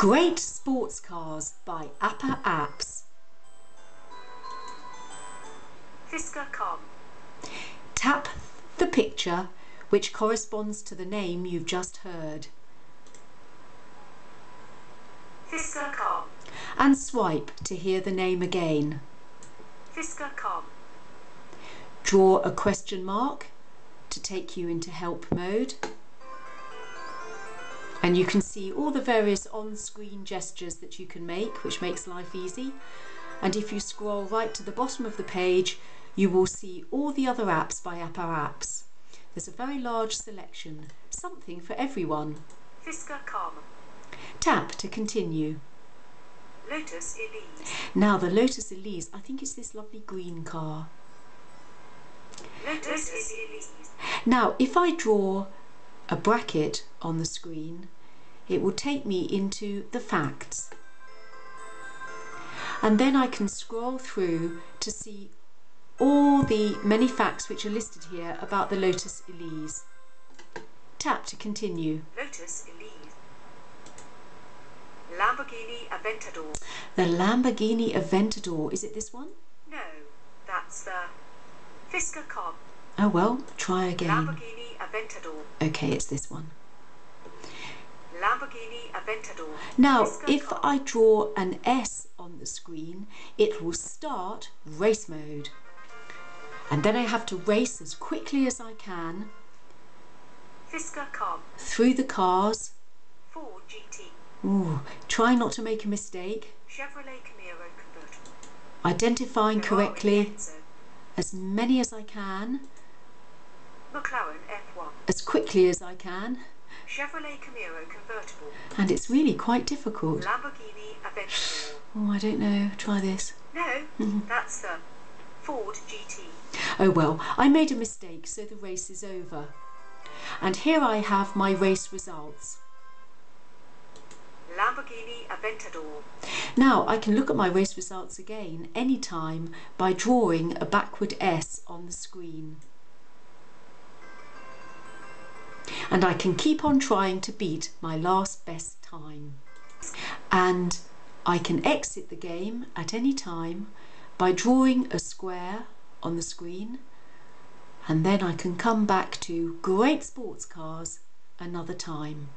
Great Sports Cars by Appa Apps. Fisker Karma. Tap the picture which corresponds to the name you've just heard Fisker Karma. and swipe to hear the name again. Fisker Karma. Draw a question mark to take you into help mode. And you can see all the various on-screen gestures that you can make, which makes life easy. And if you scroll right to the bottom of the page, you will see all the other apps by Appa Apps. There's a very large selection, something for everyone. Fisker Karma. Tap to continue. Lotus Elise. Now the Lotus Elise, I think it's this lovely green car. Lotus Elise. Now, if I draw a bracket on the screen, it will take me into the facts. And then I can scroll through to see all the many facts which are listed here about the Lotus Elise. Tap to continue. Lotus Elise. Lamborghini Aventador. The Lamborghini Aventador, is it this one? No, that's uh, the Fisker Karma. Oh well, try again. Lamborghini Aventador. Okay, it's this one. Lamborghini Aventador. Now, Fisker Karma. if I draw an S on the screen, it will start race mode. And then I have to race as quickly as I can Fisker Karma. through the cars. Ford GT. Ooh, try not to make a mistake, Chevrolet Camaro convertible. identifying Ferrari correctly Enzo. as many as I can, McLaren F1. as quickly as I can, Chevrolet Camaro convertible. and it's really quite difficult. Lamborghini Aventador. Oh, I don't know, try this. No, Mm-hmm. that's the Ford GT. Oh well, I made a mistake, so the race is over. And here I have my race results. Lamborghini Aventador. Now I can look at my race results again anytime by drawing a backward S on the screen. And I can keep on trying to beat my last best time. And I can exit the game at any time by drawing a square on the screen and then I can come back to great sports cars another time.